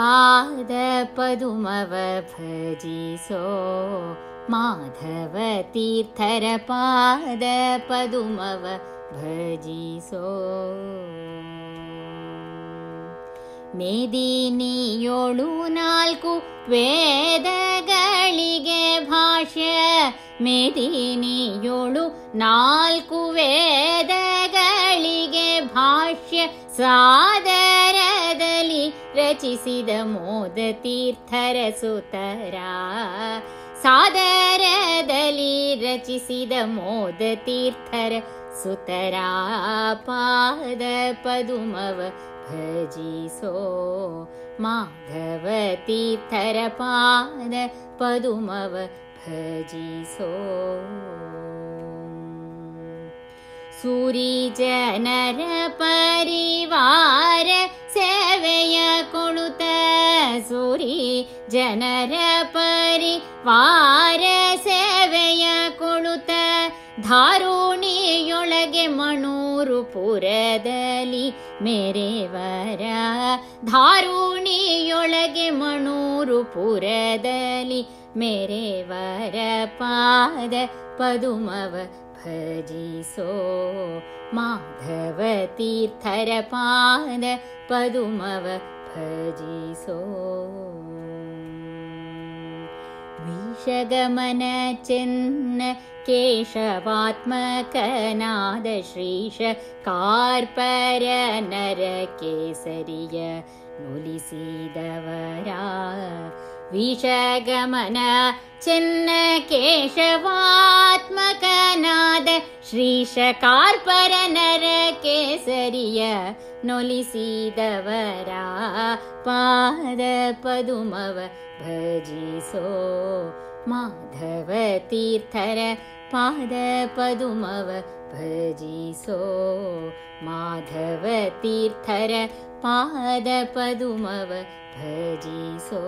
पादपदुमव भजिसो माधव तीर्थर पादपदुमव भजिसो मेदिनीयोळु नाल्कु वेदगळिगे भाष्य। मेदिनीयोळु नाल्कु वेदगळिगे भाष्य सादरदलि रचिसिद मोद तीर्थर सुतरा सादरदलि रचिसिद मोद तीर्थर सुतरा पाद पदुमव भजिसो माधव तीर्थर पाद पदुमव भजिसो सूरी जनर जनर परिवार सेवय कोणुत धारुणियोळगे मणूरु पुरदलि मेरे वर धारुणियोळगे मणूरु पुरदलि मेरे वर पाद पदुमव भजिसो माधव तीर्थर पाद भजिसो। विषगमन चिन्न केशवात्मकनाद श्रीश कार्पर नर केसरिय नुलिसीदवरा विषगमन चिन्न केशवात्मकनाद श्रीश कार्पर नर केसरिय नोलिसीदवरा पाद पदुमव भजिसो माधव तीर्थर पाद पदुमव भजिसो माधव तीर्थर पाद पदुमव भजिसो